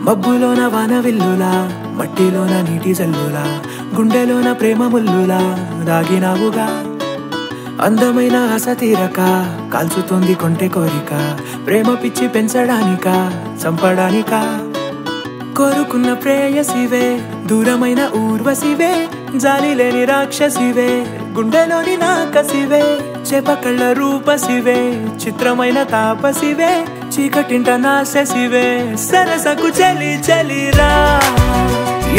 మబ్బులోన వాన విల్లులా మట్టిలోన నీటి జల్లులా గుండెలోన ప్రేమ ముల్లులా దాగినావుగా. అందమైన ఆశ తీరక కాల్చుతోంది కొంటె కోరిక ప్రేమ పిచ్చి పెంచడానిక చంపడానిక. కోరుకున్న ప్రేయసివే దూరమైన ఊర్వశివే జాలి లేని రాక్షసివే గుండెలోని నాకసివే చేపకళ్ళ రూపసివే చిత్రమైన తాపసివే చీకటింట నాశసివే సరసకు చలి చలిరా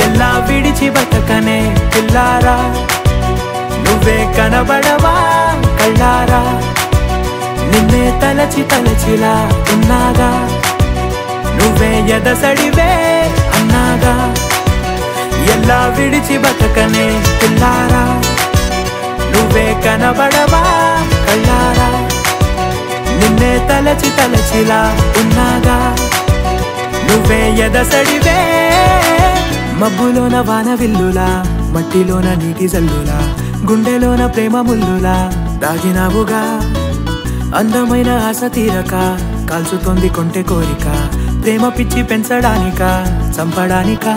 ఎలా విడిచి బతకనే పిల్లారా? నువ్వే కనబడవా కళ్ళారా? నిన్నే తలచి తలచిలా ఉన్నాగా? నువ్వే ఎదసడివే అన్నాగా? ఎలా విడిచి బతకనే పిల్లారా? నువ్వే కనబడవా కళ్ళారా? నిన్నే తలచి తలచిలా ఉన్నాగా? నువ్వే ఎదసడివే? మబ్బులోన వాన విల్లులా మట్టిలోన నీటి జల్లులా గుండెలోన ప్రేమ ముల్లులా దాగినావుగా? అందమైన ఆశ తీరక కాల్చుతోంది కొంటె కోరిక ప్రేమ పిచ్చి పెంచడానిక చంపడానికా?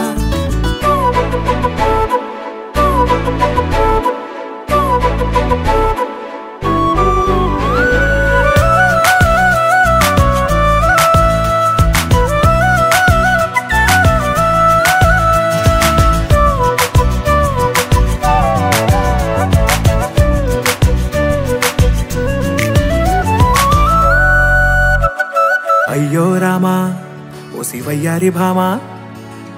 అయ్యో రామా ఓ శివయ్యారి భామా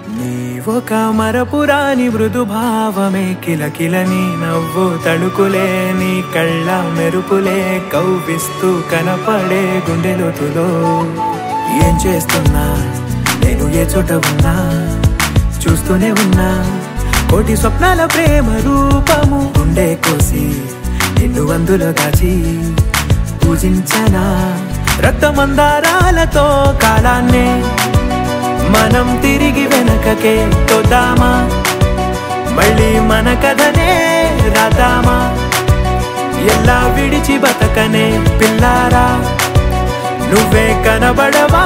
నీవొక మరపురాని మృదు భావమే కిలకిలని నవ్వు తడుకులే నీ కళ్ళ మెరుపులే కవ్విస్తూ కనపడే గుండెలోతులో ఏం చేస్తున్నా? నేను ఏ చోట ఉన్నా? చూస్తూనే ఉన్నా. కోటి స్వప్నాల ప్రేమ రూపము గుండె కోసి నిన్ను అందులో దాచి పూజించనా? రక్తమందారాలతో కాలాన్నే మనం తిరిగి వెనకకే తోదామా మళ్ళీ మన కథనే రాదామా ఎలా విడిచి బతకనే పిల్లారా? నువ్వే కనబడవా?